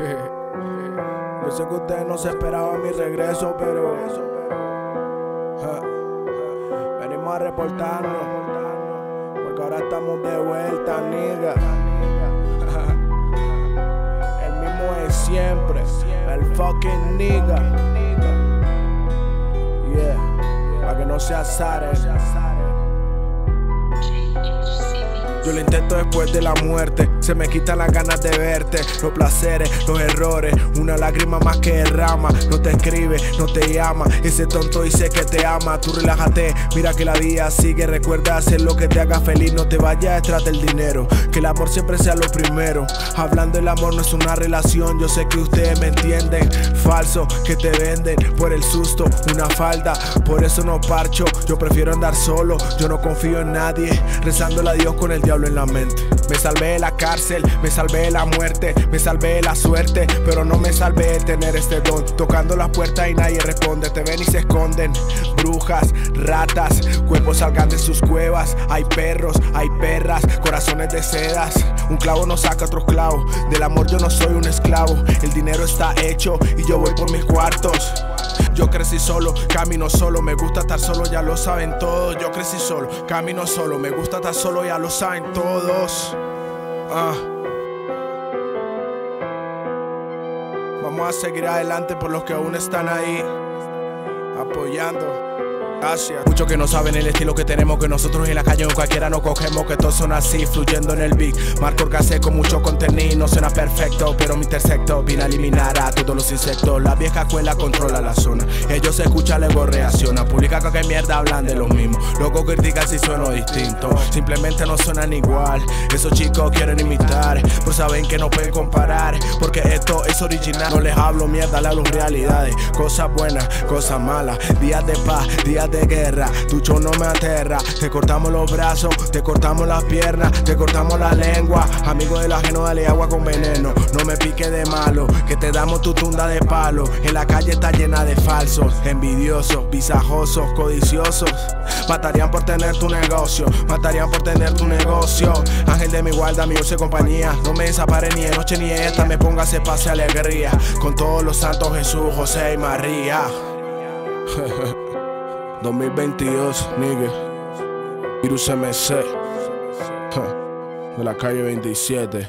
Yo sé que ustedes no se esperaban mi regreso, pero venimos a reportarnos. Porque ahora estamos de vuelta, nigga. El mismo es siempre, el fucking nigga. Yeah, para que no se azaren. Yo lo intento después de la muerte. Se me quitan las ganas de verte. Los placeres, los errores. Una lágrima más que derrama. No te escribe, no te llama. Ese tonto dice que te ama. Tú relájate, mira que la vida sigue. Recuerda hacer lo que te haga feliz. No te vayas detrás del dinero. Que el amor siempre sea lo primero. Hablando del amor no es una relación. Yo sé que ustedes me entienden. Falso que te venden por el susto. Una falda, por eso no parcho. Yo prefiero andar solo. Yo no confío en nadie. Rezándole a Dios con el diablo en la mente. Me salvé de la cárcel, me salvé de la muerte, me salvé de la suerte, pero no me salvé de tener este don. Tocando las puertas y nadie responde, te ven y se esconden. Brujas, ratas, cuerpos salgan de sus cuevas. Hay perros, hay perras, corazones de sedas. Un clavo no saca otro clavo. Del amor yo no soy un esclavo. El dinero está hecho y yo voy por mis cuartos. Yo crecí solo, camino solo, me gusta estar solo, ya lo saben todos. Yo crecí solo, camino solo, me gusta estar solo, ya lo saben todos. Ah. Vamos a seguir adelante por los que aún están ahí, apoyando. Gracias. Muchos que no saben el estilo que tenemos, que nosotros en la calle cualquiera nos cogemos, que todos son así, fluyendo en el beat. Marco Orgase con mucho contenido, no suena perfecto, pero mi intersecto vine a eliminar a todos los insectos. La vieja escuela controla la zona, ellos escuchan, luego reaccionan. Publica que mierda hablan de lo mismo. Luego critican si sueno distinto, simplemente no suenan igual. Esos chicos quieren imitar, pero saben que no pueden comparar, porque esto es original. No les hablo mierda, le hablo realidades, cosas buenas, cosas malas, días de paz, días de guerra, tu show no me aterra. Te cortamos los brazos, te cortamos las piernas, te cortamos la lengua. Amigo del ajeno, dale agua con veneno. No me pique de malo, que te damos tu tunda de palo. En la calle está llena de falsos, envidiosos, visajosos, codiciosos. Matarían por tener tu negocio, matarían por tener tu negocio. Ángel de mi guarda, mi y compañía. No me desapare ni de noche ni esta, me ponga se pase alegría. Con todos los santos Jesús, José y María. 2022, nigga. Virus MC. De la calle 27.